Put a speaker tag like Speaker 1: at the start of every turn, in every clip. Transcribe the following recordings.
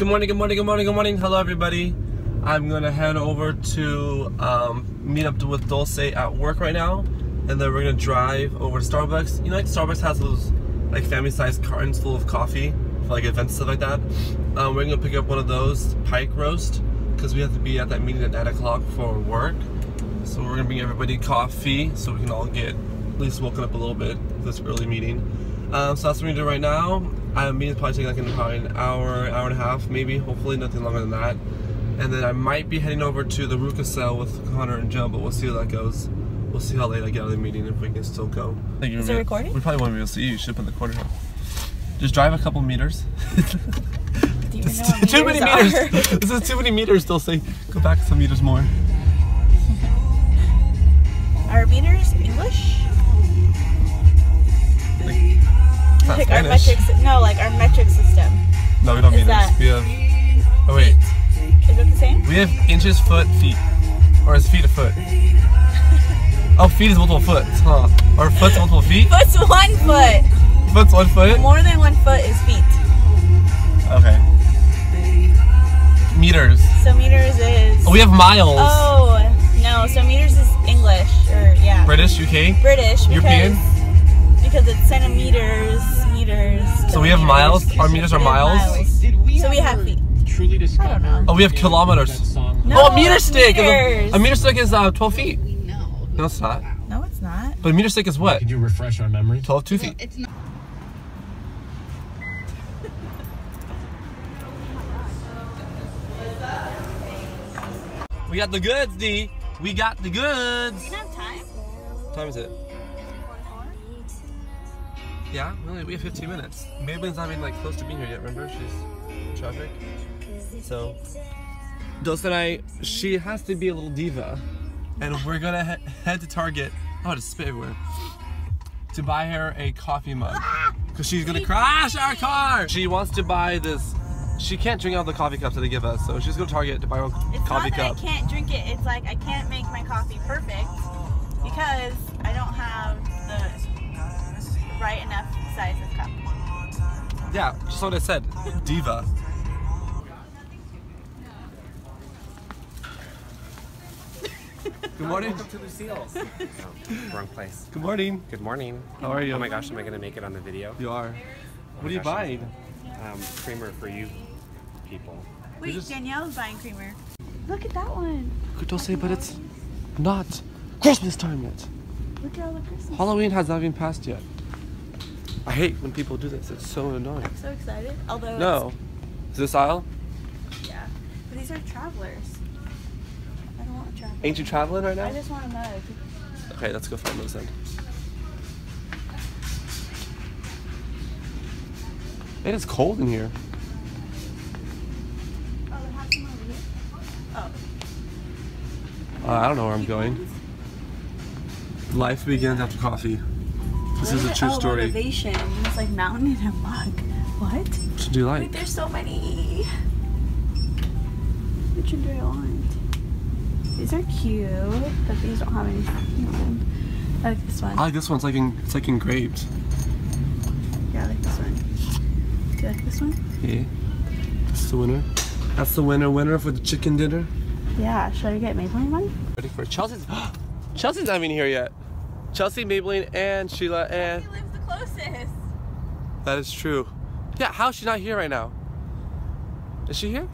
Speaker 1: Good morning, good morning, good morning, good morning. Hello, everybody. I'm gonna head over to um, meet up with Dulce at work right now, and then we're gonna drive over to Starbucks. You know, like Starbucks has those like family-sized cartons full of coffee for like events and stuff like that. Um, we're gonna pick up one of those pike roast because we have to be at that meeting at 9 o'clock for work. So we're gonna bring everybody coffee so we can all get at least woken up a little bit this early meeting. Um, so that's what we're gonna do right now. I mean, it's probably taking like an, probably an hour, hour and a half, maybe. Hopefully, nothing longer than that. And then I might be heading over to the RVCA cell with Connor and Joe, but we'll see how that goes. We'll see how late I get out of the meeting if we can still go. Thank you.
Speaker 2: Is it recording?
Speaker 1: We probably won't be able to see you. You should put in the corner. Just drive a couple meters.
Speaker 2: Do you even know what
Speaker 1: too many
Speaker 2: meters
Speaker 1: meters.
Speaker 2: are?
Speaker 1: this is too many meters. They'll say go back some meters more.
Speaker 2: Are meters English?
Speaker 1: It's not
Speaker 2: Like our
Speaker 1: Spanish.
Speaker 2: No, like our metric system.
Speaker 1: No, we don't meters.
Speaker 2: that-
Speaker 1: We have. Oh wait,
Speaker 2: Is it the same?
Speaker 1: we have inches, foot, feet, or is feet a foot? Oh, feet is multiple foot, huh? Or foot's multiple feet?
Speaker 2: Foot's one foot.
Speaker 1: Foot's one foot.
Speaker 2: More than one foot is feet.
Speaker 1: Okay. Meters.
Speaker 2: So meters is.
Speaker 1: Oh, we have miles.
Speaker 2: Oh no, so meters is English or yeah.
Speaker 1: British, UK.
Speaker 2: British. Because,
Speaker 1: European?
Speaker 2: Because it's centimeters, meters.
Speaker 1: So we have miles. Our meters are miles.
Speaker 2: So we have feet.
Speaker 3: truly discover
Speaker 2: know.
Speaker 1: Oh, we have kilometers.
Speaker 2: No,
Speaker 1: oh, a meter stick. is a- A, meter stick is uh, 12 feet. No, it's not.
Speaker 2: No, it's not.
Speaker 1: But a meter stick is what?
Speaker 3: Could you refresh our memory?
Speaker 1: 12, 2 feet. We got the goods, D. We got the goods.
Speaker 2: You have time?
Speaker 1: What time is it? Yeah, we only we have 15 minutes. Maybelline's not even like close to being here yet. Remember, she's in traffic. So, Dulce and I, she has to be a little diva, and we're gonna he- head to Target. Oh, to spit everywhere. To buy her a coffee mug, ah! cause she's gonna crash our car. She wants to buy this. She can't drink out the coffee cups that they give us, so she's going to Target to buy her own
Speaker 2: It's
Speaker 1: coffee
Speaker 2: not that
Speaker 1: cup.
Speaker 2: I can't drink it. It's like I can't make my coffee perfect because I don't have the right enough size of cup.
Speaker 1: Yeah, just what I said. Diva. Good morning.
Speaker 4: Welcome to Lucille's. Oh, wrong place.
Speaker 1: Good morning.
Speaker 4: Good morning.
Speaker 1: How are you?
Speaker 4: Oh my gosh, am I gonna make it on the video?
Speaker 1: You are. What are you
Speaker 4: gosh.
Speaker 1: buying?
Speaker 4: Um, creamer for you people.
Speaker 2: Wait,
Speaker 1: just-
Speaker 2: Danielle's buying creamer. Look at that one.
Speaker 1: Don't say, but it's not Christmas time yet.
Speaker 2: Look at all the Christmas.
Speaker 1: Halloween has not even passed yet. I hate when people do this. It's so annoying.
Speaker 2: I'm so excited. Although
Speaker 1: No. Is this aisle?
Speaker 2: yeah, but these are travelers. I don't want a traveler.
Speaker 1: Ain't you traveling right now?
Speaker 2: I just want a mug.
Speaker 1: Okay, let's go find those then. It is cold in here.
Speaker 2: Oh, they have some over here. Oh.
Speaker 1: Uh, I don't know where I'm going. Life begins after coffee. This is a true
Speaker 2: oh,
Speaker 1: story.
Speaker 2: Motivation. It's like mountain in a mug. What?
Speaker 1: What do you
Speaker 2: Wait,
Speaker 1: like?
Speaker 2: there's so many. Which one do I want? These are cute, but these don't have any fucking on them. I like this one.
Speaker 1: I like this one. It's like in, it's like engraved.
Speaker 2: yeah, I like this one. Do you like this one?
Speaker 1: Yeah. That's the winner. That's the winner. Winner for the chicken dinner.
Speaker 2: Yeah. Should I get Maybelline one?
Speaker 1: Ready for Chelsea's? Chelsea's not even here yet. Chelsea, Maybelline, and Sheila, and
Speaker 2: lives the closest.
Speaker 1: that is true. Yeah, how is she not here right now? Is she here?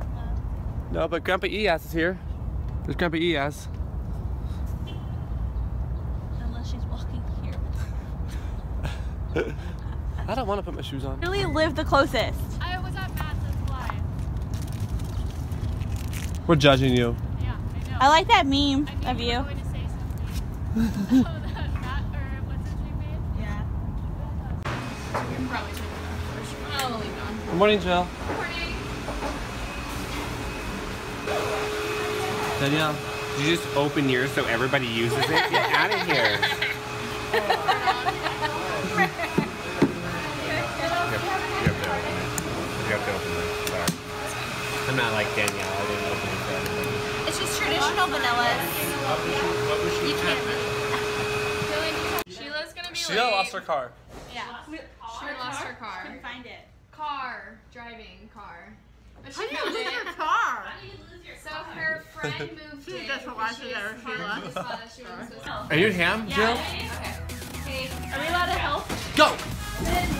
Speaker 1: Um. No, but Grandpa Eas is here. There's Grandpa Eas.
Speaker 2: Unless she's walking here.
Speaker 1: I don't want to put my shoes on.
Speaker 2: Really live the closest.
Speaker 5: I was at Matt's, that's why.
Speaker 1: We're judging you.
Speaker 5: Yeah, I know.
Speaker 2: I like that meme
Speaker 5: I knew
Speaker 2: of
Speaker 5: you
Speaker 1: Good morning, Jill.
Speaker 5: Good morning.
Speaker 1: Danielle.
Speaker 4: Did you just open yours so everybody uses it? Get out of here. You have, you have to open it. You have to open it. Sorry. I'm not like Danielle. I didn't open it for everybody.
Speaker 2: It's just traditional vanillas. You can't.
Speaker 5: Sheila's gonna be
Speaker 1: Sheila
Speaker 5: late.
Speaker 1: lost her car.
Speaker 5: Yeah. She lost her car.
Speaker 2: Find it.
Speaker 5: car, driving car. But she
Speaker 2: How do you
Speaker 5: found
Speaker 2: lose
Speaker 5: it.
Speaker 2: your car?
Speaker 5: So her friend moved
Speaker 2: She
Speaker 5: it.
Speaker 2: just
Speaker 5: because
Speaker 2: watched
Speaker 5: she
Speaker 2: it
Speaker 5: was
Speaker 2: or she
Speaker 5: parked in
Speaker 2: left.
Speaker 5: the spot she wasn't supposed to.
Speaker 1: Are you ham, Jill?
Speaker 5: Okay. Okay.
Speaker 2: Are we allowed to help?
Speaker 1: Go!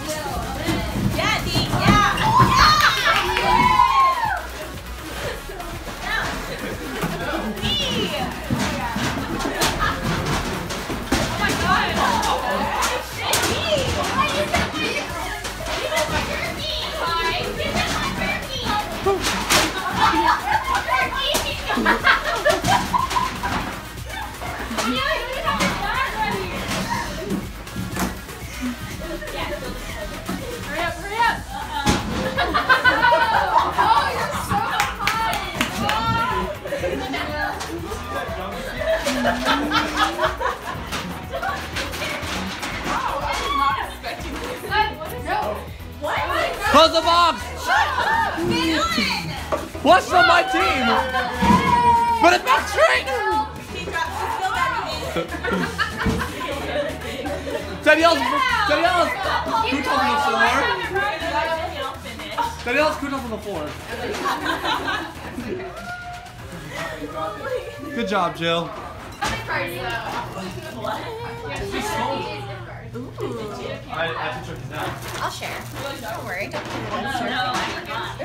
Speaker 1: Close the box! What's on my team? Put it back straight! Danielle's, Danielle's,
Speaker 5: read it.
Speaker 2: He'll finish.
Speaker 1: Danielle's up on the floor. Good job, Jill. I, I took turkeys now.
Speaker 3: I'll share. Don't worry. Don't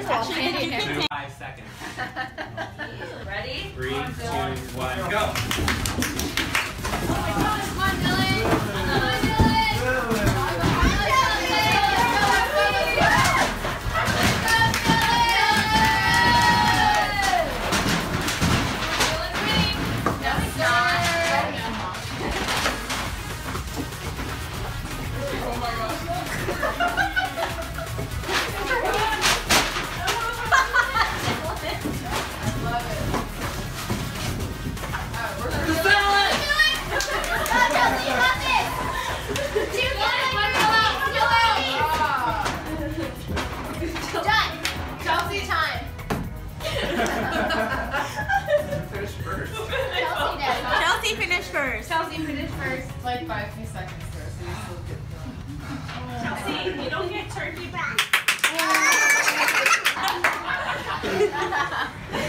Speaker 2: Actually, you can take.
Speaker 4: Five seconds.
Speaker 3: Ready?
Speaker 4: Three, two, one, go.
Speaker 5: Oh come on, Dylan. Come on, Dylan.
Speaker 2: First.
Speaker 5: Chelsea finished first.
Speaker 6: like five few seconds there, so you still get
Speaker 2: Chelsea, oh. you don't get turkey back.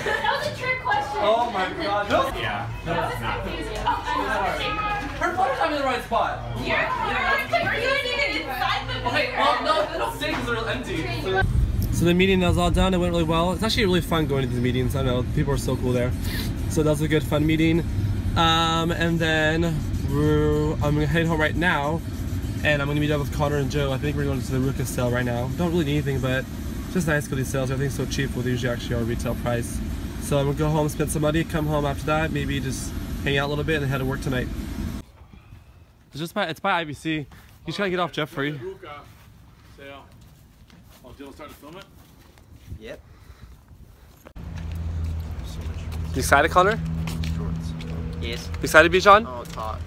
Speaker 5: That was a trick question.
Speaker 1: Oh my god. No.
Speaker 4: Yeah. That's not.
Speaker 1: Oh, Her phone time in the right spot.
Speaker 2: You're, you're, you're doing it inside the
Speaker 1: Okay, well, no, they don't stay because they're empty. So the meeting was all done. It went really well. It's actually really fun going to these meetings. I know people are so cool there. So that was a good, fun meeting. Um, and then we're, I'm gonna head home right now, and I'm gonna meet up with Connor and Joe. I think we're going to the RVCA sale right now. Don't really need anything, but just nice to go these sales. Everything's so cheap. Well, they usually actually are retail price. So I'm gonna go home, spend some money, come home after that, maybe just hang out a little bit, and then head to work tonight. It's just by it's by IBC. You just gotta get off Jeffrey.
Speaker 7: RVCA sale. Oh, Dylan starting to film it?
Speaker 8: Yep.
Speaker 1: You excited, Connor?
Speaker 8: Shorts. Yes.
Speaker 1: You excited, Bijan?
Speaker 8: Oh, it's hot.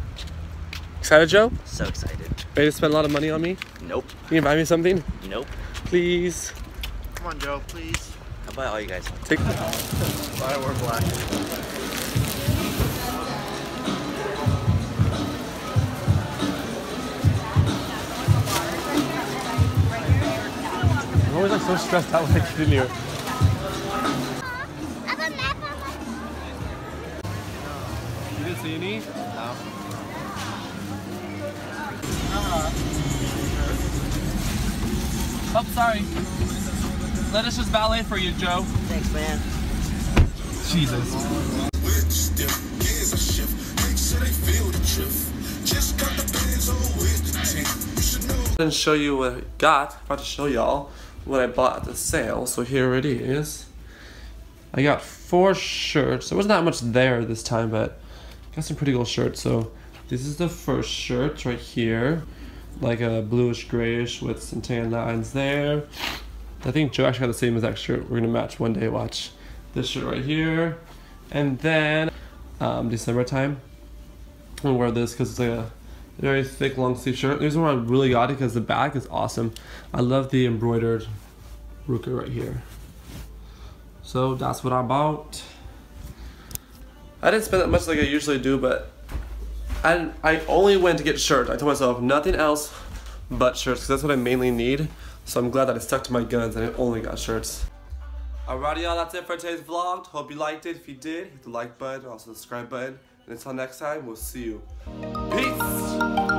Speaker 1: Excited, Joe?
Speaker 8: So excited.
Speaker 1: Ready to spend a lot of money on me?
Speaker 8: Nope.
Speaker 1: Can you buy me something?
Speaker 8: Nope.
Speaker 1: Please.
Speaker 8: Come on, Joe, please. How about all you guys?
Speaker 1: Take
Speaker 8: Why wear black?
Speaker 1: I'm always like so stressed out when I get in here. Sorry. Let us just ballet for you, Joe.
Speaker 8: Thanks, man.
Speaker 1: Jesus. And show you what I got. I'm about to show y'all what I bought at the sale. So here it is. I got four shirts. There wasn't that much there this time, but got some pretty cool shirts. So this is the first shirt right here, like a bluish grayish with some tan lines there. I think Joe actually got the same exact shirt. We're gonna match one day. Watch this shirt right here, and then um, December time, I'm gonna wear this because it's like a very thick long sleeve shirt. The reason why I really got it because the back is awesome. I love the embroidered RVCA right here. So that's what I bought. I didn't spend that much like I usually do, but I I only went to get shirts. I told myself nothing else but shirts because that's what I mainly need. So I'm glad that I stuck to my guns and I only got shirts. Alrighty y'all, that's it for today's vlog. Hope you liked it. If you did, hit the like button, also subscribe button. And until next time, we'll see you. Peace!